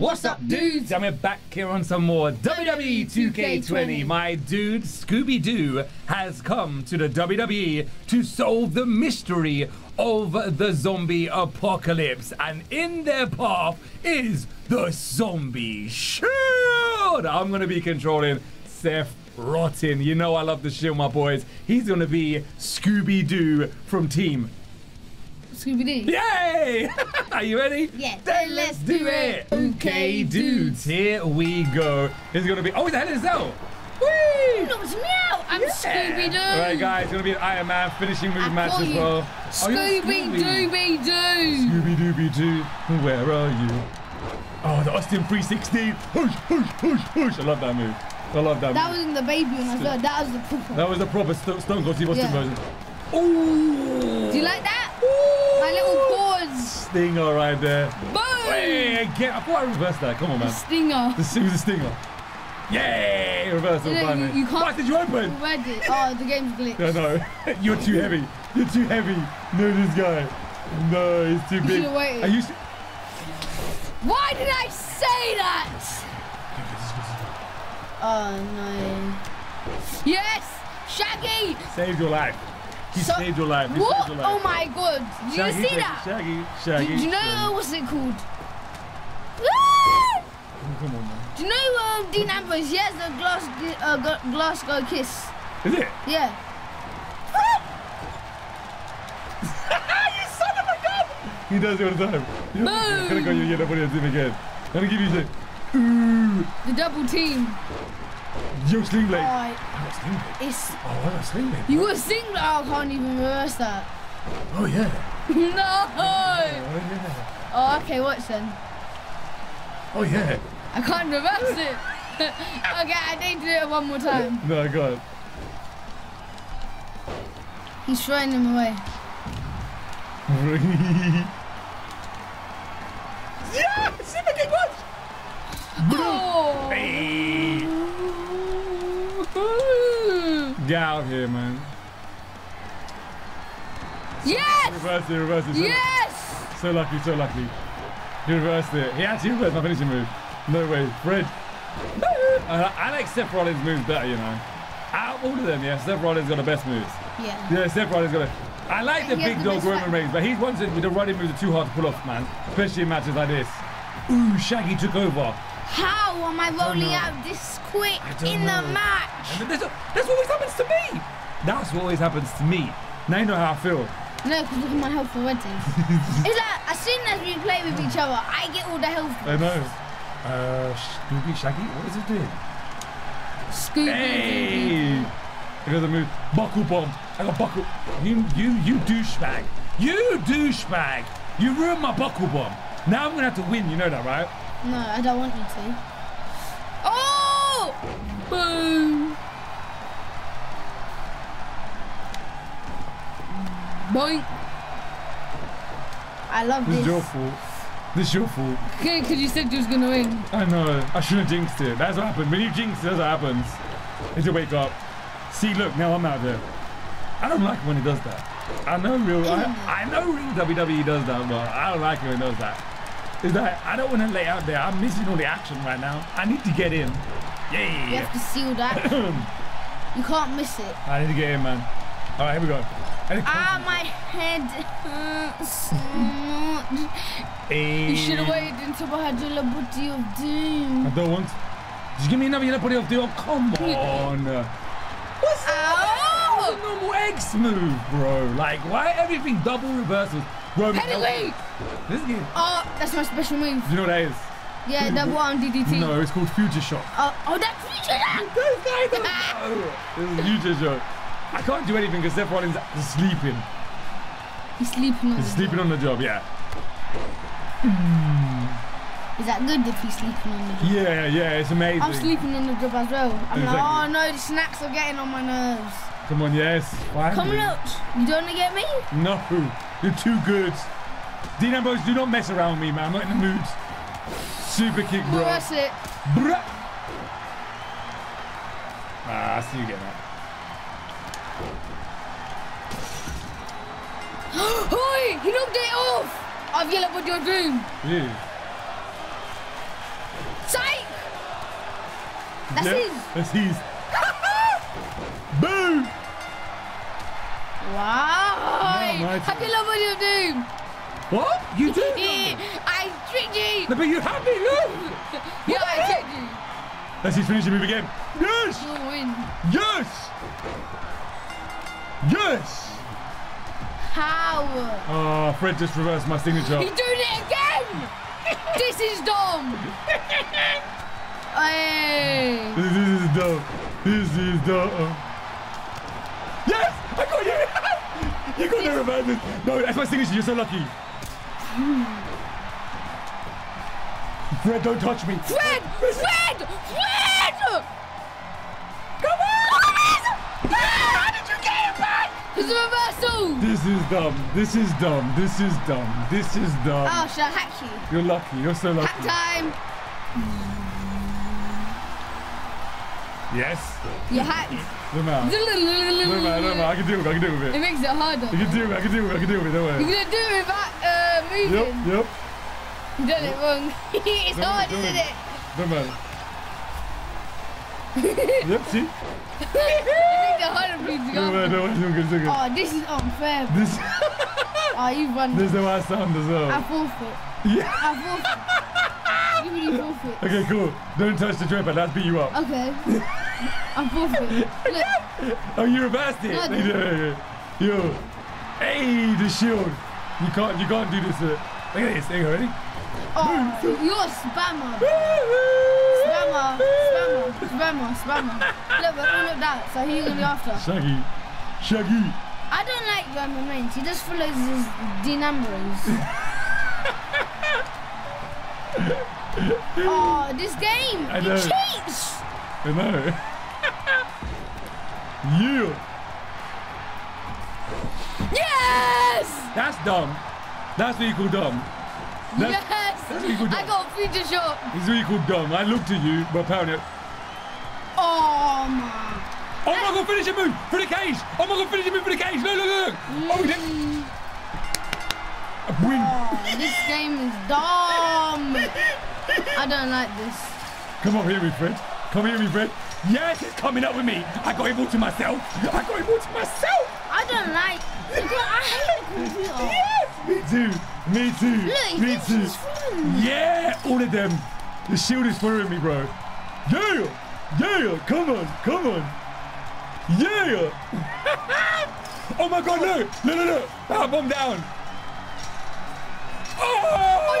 What's up, dudes? And we're back here on some more WWE 2K20. My dude, Scooby Doo, has come to the WWE to solve the mystery of the zombie apocalypse. And in their path is the zombie shield. I'm going to be controlling Seth Rollins. You know I love the shield, my boys. He's going to be Scooby Doo from Team Scooby Doo. Yay! Are you ready? Yes. Then let's do it. Okay, dudes, here we go. It's gonna be. Oh, that is out. Whee! Oh, it's me out. I'm Scooby Doo. All right, guys, it's gonna be an Iron Man finishing move I match as well. Scooby Dooby Doo. Scooby Dooby Doo, where are you? Oh, the Austin 316. Push, push, push, push. I love that move. I love that, That move. was in the baby one as well. That was the proper. that was the proper Sto- Stone Cold Steve Austin Yeah. version. Ooh. Do you like that? My little paws. Stinger right there. Boom. Hey, get, I thought I reversed that. Come on, man. Stinger. The, it was a stinger. Yay! Reversal You know, finally. you- you can't- What did you open? Ready? Oh, the game's glitched. No, no. You're too heavy. You're too heavy. No, this guy. No, he's too big. waited. Are you? Why did I say that? Oh no. Yes, Shaggy. Saved your life. He So- saved your life. He What? your life. Oh my God! Did Shaggy, you see that? Shaggy, Shaggy. do you know Shaggy. what's it called? Ah! Oh, Come on, man. Do you know um, Dean Ambrose? He has the glass, uh, Gl- Glasgow kiss. Is it? Yeah. you son of a gun! He does it all the time. Boom. gonna go, you're gonna do it again. I'm gonna give you shit. Ooh. The double team. Yo, Sling Blade. Alright, I got Sling Blade. it's Oh, I got Sling Blade. you were sing. Oh, I can't even reverse that. Oh, yeah. no. Oh, yeah. Oh, okay. Watch then. Oh, yeah. I can't reverse it. okay, I need to do it one more time. No, I got it. He's throwing him away. Get out of here, man. Yes. Reverse it, reverse it. So, Yes. so lucky, so lucky. He reversed it. He actually reversed my finishing move. No way. Fred. I, uh, I like Seth Rollins' moves better, you know. Out of all of them, yeah, Seth Rollins got the best moves. Yeah. Yeah, Seth Rollins got it. I like the He big dog best Roman. Reigns, but he's one with the running moves are too hard to pull off, man. Especially in matches like this. Ooh, Shaggy took over. How am I rolling know. out this quick in the match? That's, that's what always happens to me. That's what always happens to me. Now you know how I feel. No, because look at my health already. it's like as soon as we play with each other, I get all the health. I know. Uh, Scooby Shaggy, what is it doing? Scoop. Hey! It doesn't move. Buckle bomb. I got buckle. You, you, you douchebag. You douchebag. You ruined my buckle bomb. Now I'm gonna have to win. You know that, right? No, I don't want you to. Oh! Boom! Boink! I love This this. is your fault. This is your fault. Okay, because you said you was gonna win. I know. I shouldn't have jinxed it. That's what happened. When you jinx it, that's what happens. It's a wake up. See, look, now I'm out there. I don't like when he does that. I know real. I, I know real WWE does that, but I don't like it when he does that. It's like I don't want to lay out there. I'm missing all the action right now. I need to get in. You Yeah. have to seal that. you can't miss it. I need to get in, man. All right, here we go. Ah, my head hurts. Hey. You should have waited until I had your body of doom. I don't want. Just give me another yellow body of the. Oh, come on. What's Ow! normal X move, bro? Like, why everything double reversals? Roman Anyway! This game. Oh, that's my special move. Do you know what that is? Yeah, double arm DDT. No, it's called Future Shock. Uh, oh, oh, that's future shock. This guy doesn't know. This is Future Shock. I can't do anything because Seth Rollins is sleeping. He's sleeping on He's the sleeping job. on the job, yeah. Is that good if he's sleeping on the job? Yeah, yeah, it's amazing. I'm sleeping on the job as well. I'm Exactly. like, oh no, the snacks are getting on my nerves. Come on, yes. Finally. Come out. You don't want to get me? No, you're too good. Dean Ambrose, do not mess around with me, man. I'm not in the mood. Super kick, bro. That's it. Bruh. Ah, I see you getting that. Oi! He knocked it off! I've yelled at your room. Yeah. Psych! That's no, his. That's his. Why? Oh, no, my How turn. can nobody of doom? What? You did? I tricked you. No, but you had me, look! Yeah, I tricked you. Let's see, finish the move again. Yes! You'll win. Yes! Yes! How? Oh, Fred just reversed my signature. He's doing it again. this is dumb. Hey. This, this is dumb. This is dumb. You! you got the reverses. No, that's my signature. You're so lucky. Fred, don't touch me. Fred! Fred! Fred! Come on! How did you get it back? It's a reversal. This is dumb. This is dumb. This is dumb. This is dumb. Oh, shall I hack you? You're lucky. You're so Hack lucky. time. Yes. You. No matter. No matter. No matter. I can deal with it. I can deal with It it. makes it harder. I can deal with it. I can deal with it. I can deal with it. Don't You're worry. gonna do it without uh, moving. Yep. Yep. You done it wrong. it's Don't hard, isn't it. Don't matter. yep. See. It makes it harder for you to Don't worry. go. Don't worry. It's all good. It's all good. Oh, this is unfair. This. Oh, you've run. There's no I sound as I forfeit. Yeah. I forfeit. Forfeit. Okay. Cool. Don't touch the tripod. Let's beat you up. Okay. I'm forfeit. Look, Oh, you reversed it. No. Yo. Hey, the shield. You can't. You can't do this. Uh, look at this. There you go. Ready? oh, you're a spammer. Spammer, spammer, spammer, spammer. Look, we're all looked out, so who you gonna be after? Shaggy. Shaggy. I don't like Roman Reigns. He just follows his Dean Ambrose. oh, this game! I know. cheats! I know. yeah. Yes! That's dumb. That's what you call dumb. That's, yes! that's what you call I got a future shot. It's what you call dumb. I looked at you, but apparently. Oh man. Oh my god, finish your move for the cage! Oh my god, finish your move for the cage! Look, look, look! Oh, mm. then. A win! Oh, this game is dumb. I don't like this. Come on here, me Fred. Come here, me Fred. Yes, he's coming up with me. I got him all to myself. I got him all to myself. I don't like. I hate the computer. Yes, me too. Me too. Look, me too. Yeah, all of them. The shield is following me, bro. Yeah, yeah. Come on, come on. Yeah. oh my God, look, look, look, look. Power bomb down. On the Oh!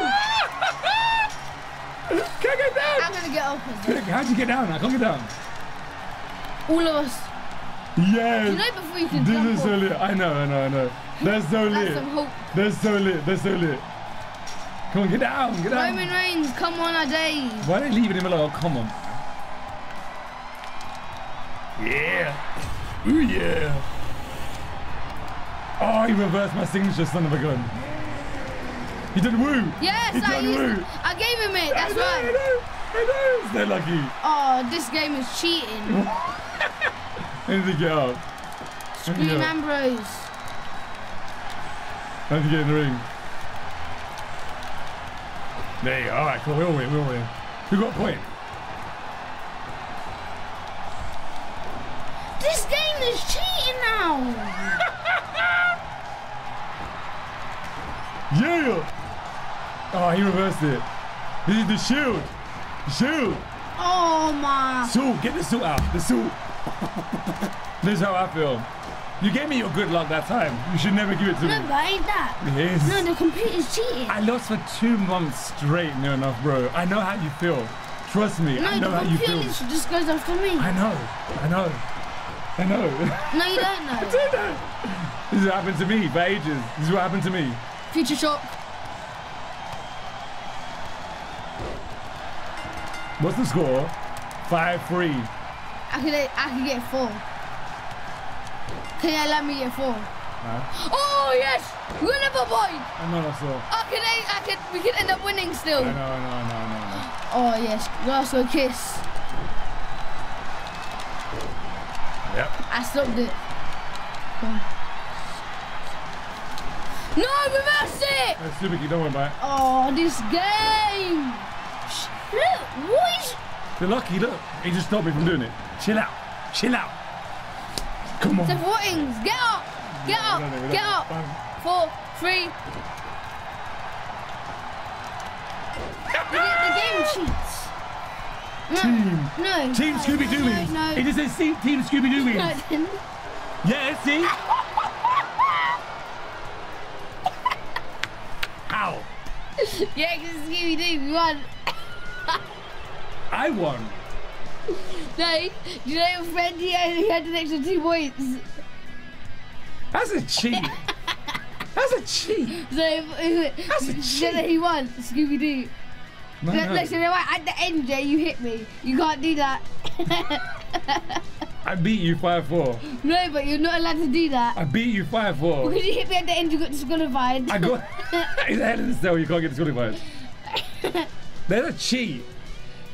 oh! Can't get down. I'm gonna get up. Look, How'd you get down? I can't get down. All of us. Yes. You know before you can this is so lit. I know, I know, I know. That's so lit. That's so lit. That's so lit. Come on, get down, get down. Roman Reigns, come on a day. Why are they leaving him alone? Come on. Yeah. Ooh, yeah. Oh, he reversed my signature, son of a gun. He did woo. Yes, he I, used, woo. I gave him it. I That's I right. know, I know. They're lucky. Oh, this game is cheating. I need to get out. Dean Yeah. Ambrose. I need to get in the ring. There you go. All right, cool. We'll win. We'll win. We got a point. This game is cheating now. Yeah. Oh, he reversed it. This is the shield. Shield. Oh my. Suit. Get the suit out. The suit. this is how I feel. You gave me your good luck that time. You should never give it to No, me. but ain't that? Yes. No, the computer's cheating. I lost for two months straight, near enough, bro. I know how you feel. Trust me, I know No, how the you computer feel. just goes after me. I know. I know. I know. No, you don't know. I know. This has happened to me for ages. This is what happened to me. Future shock. What's the score? 5-3. I could, I could get four. Can you let me get four? Huh? Oh yes, another point. I know that's all. I could, I could, we could end up winning still. I know, I know, I know, I know, Oh yes, Glasgow kiss. Yep. I stopped it. No, reverse it! That's super key, don't worry about it. Oh, this game! What. You're lucky, look. He just stopped me from doing it. Chill out. Chill out. Come on. So footings, get up, get up, No, no, no, get up. Four, three. The, the game cheats. No, Team. no. Team no, Scooby Doo no, wins. No, It just says Team Scooby Doo no, it didn't. Yeah, see? Ow. Yeah, because Scooby Doo, we won. I won. No, you know your friend he had, had an extra two points. That's a cheat. That's a cheat. So, That's a cheat. he won, Scooby Doo. No, No, so at the end, Jay, you hit me. You can't do that. I beat you 5-4. no, but you're not allowed to do that. I beat you 5-4. Because you hit me at the end, you got disqualified. I got... it's a Hell in the Cell. You can't get disqualified. That's a cheat.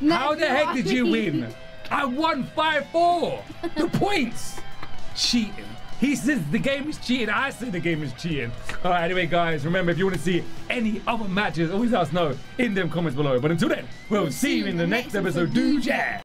No, How the heck did you win? I won 5-4. The points. Cheating. He says the game is cheating. I say the game is cheating. All right, anyway, guys, remember, if you want to see any other matches, always let us know in them comments below. But until then, we'll see you in the next episode. Do jazz.